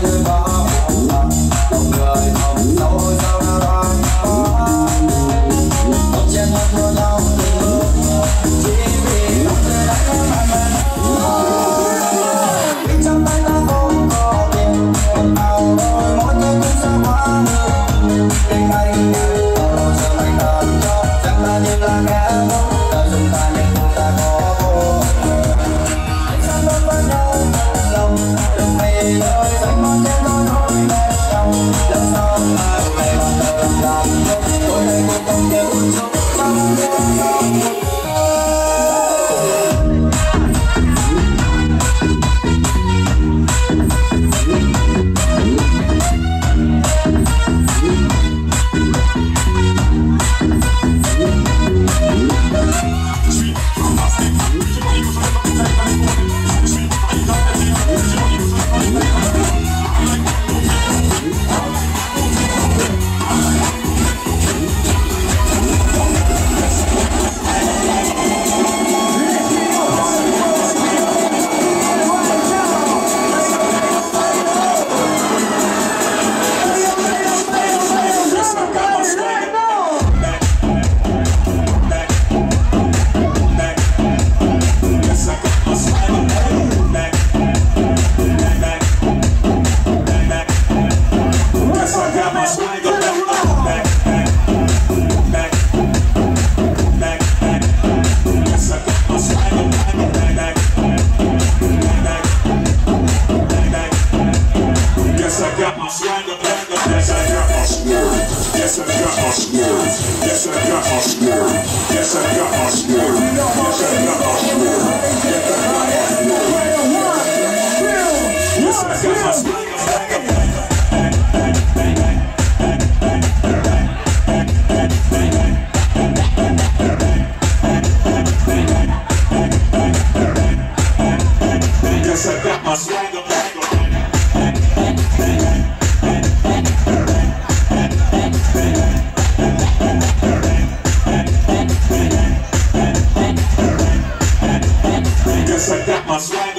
goodbye. Yes, I got my swagger. Yes, I got my sword. Yes, I got my sword. Yes, I got my swagger Yes, I swagger, my swag.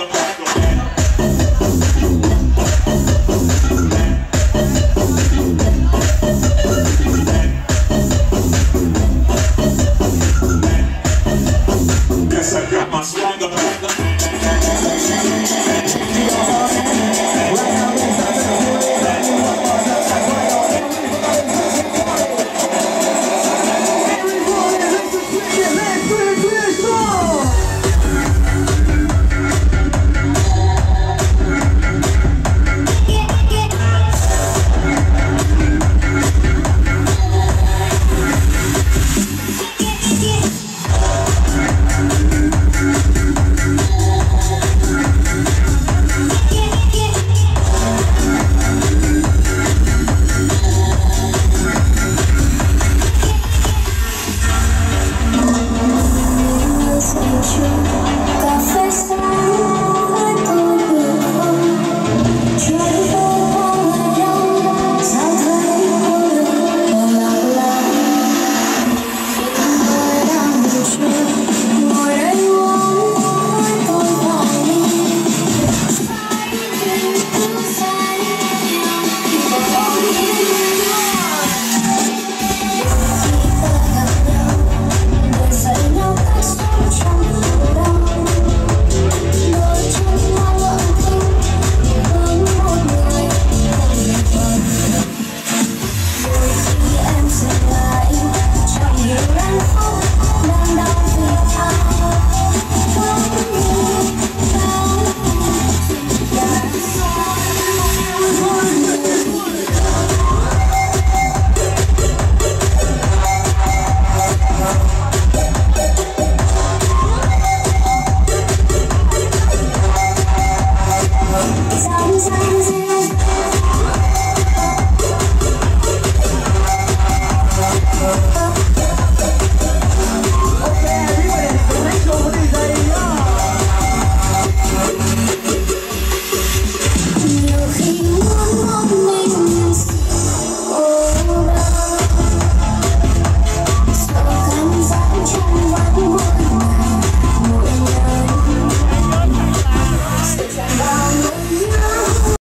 sometimes it's